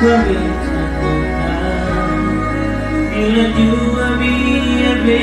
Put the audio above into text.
coming to now. You and you and me, and me,